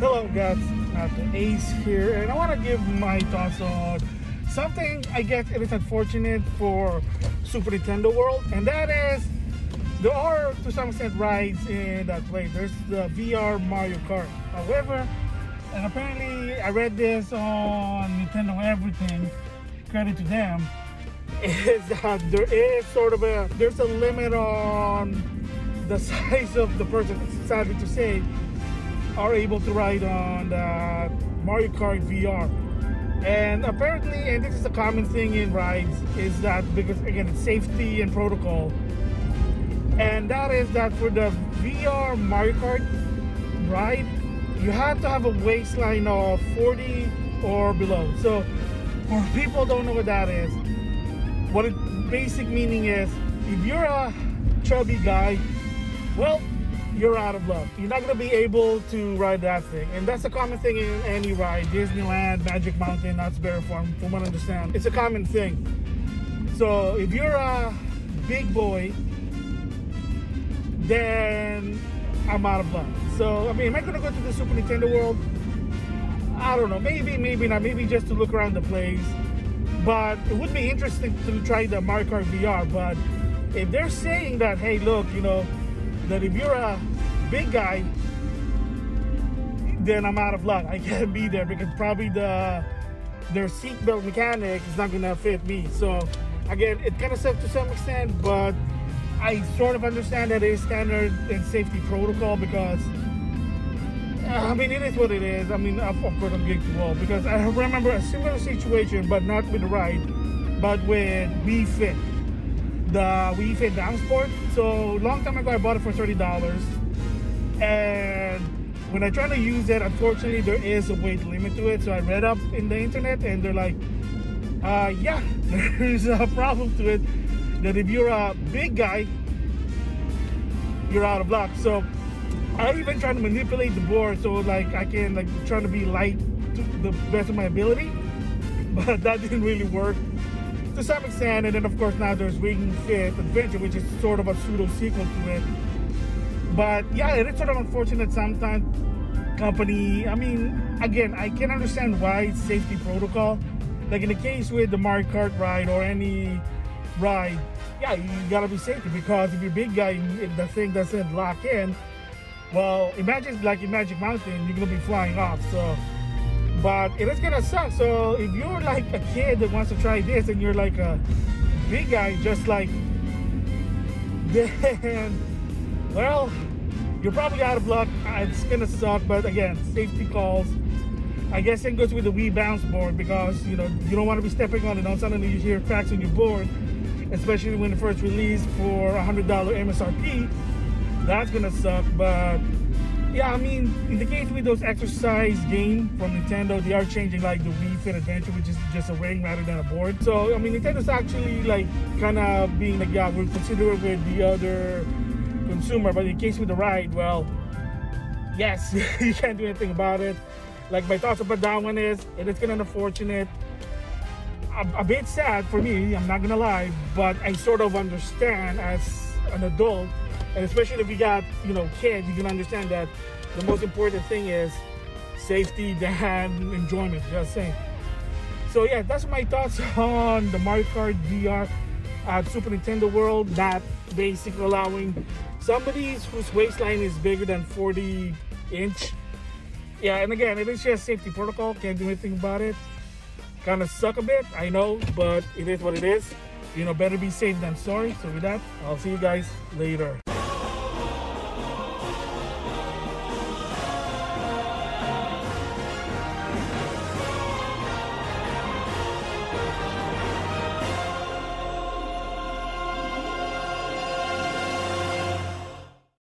Hello guys, Master Ace here, and I want to give my thoughts on something I guess it is unfortunate for Super Nintendo World, and that is there are to some extent rides in that place. There's the VR Mario Kart. However, and apparently I read this on Nintendo Everything, credit to them, is that there is sort of a there's a limit on the size of the person, sadly to say, are able to ride on the Mario Kart VR. And apparently, and this is a common thing in rides, is that because again it's safety and protocol. And that is that for the VR Mario Kart ride, you have to have a waistline of 40 or below. So for people don't know what that is, what it basic meaning is if you're a chubby guy, well, you're out of luck. You're not gonna be able to ride that thing. And that's a common thing in any ride. Disneyland, Magic Mountain, Knott's Berry Farm, from what I understand. It's a common thing. So if you're a big boy, then I'm out of luck. So I mean, am I gonna go to the Super Nintendo World? I don't know. Maybe, maybe not. Maybe just to look around the place. But it would be interesting to try the Mario Kart VR. But if they're saying that, hey, look, you know, that if you're a big guy, then I'm out of luck. I can't be there because probably the their seatbelt mechanic is not gonna fit me. So again, it kind of sucks to some extent, but I sort of understand that it is standard and safety protocol because I mean it is what it is. I mean of course I'm getting too old because I remember a similar situation, but not with the ride, but with Wii Fit the Wii Fit Down Sport. So long time ago, I bought it for thirty dollars, and when I try to use it, unfortunately, there is a weight limit to it. So I read up in the internet, and they're like, uh, "Yeah, there's a problem to it. That if you're a big guy, you're out of luck." So I even try to manipulate the board so like I can like try to be light to the best of my ability, but that didn't really work to some extent. And then, of course, now there's Ring Fit Adventure, which is sort of a pseudo sequel to it. But yeah, it is sort of unfortunate sometimes. Company, I mean, again, I can understand why it's safety protocol. Like in the case with the Mario Kart ride or any ride, yeah, you gotta be safe because if you're big guy, if the thing doesn't lock in, well, imagine like in Magic Mountain, you're gonna be flying off. So but it is gonna suck so if you're like a kid that wants to try this and you're like a big guy just like then well you're probably out of luck. It's gonna suck but again safety calls. I guess it goes with the Wii Balance Board because you know you don't want to be stepping on it. And suddenly you hear cracks on your board especially when it first released for a hundred dollar MSRP that's gonna suck but yeah, I mean, in the case with those exercise game from Nintendo, they are changing like the Wii Fit Adventure, which is just a ring rather than a board. So, I mean, Nintendo's actually like kind of being like, yeah, we're consider it with the other consumer. But in the case with the ride, well, yes, you can't do anything about it. Like my thoughts about that one is, it is kind of unfortunate. A, a bit sad for me, I'm not gonna lie, but I sort of understand as an adult and especially if you got you know kids you can understand that the most important thing is safety than enjoyment just saying? So yeah that's my thoughts on the mario kart vr at super nintendo world that basically allowing somebody whose waistline is bigger than 40 inch. Yeah and again it is just safety protocol can't do anything about it. Kind of suck a bit i know but it is what it is. You know better be safe than sorry. So with that i'll see you guys later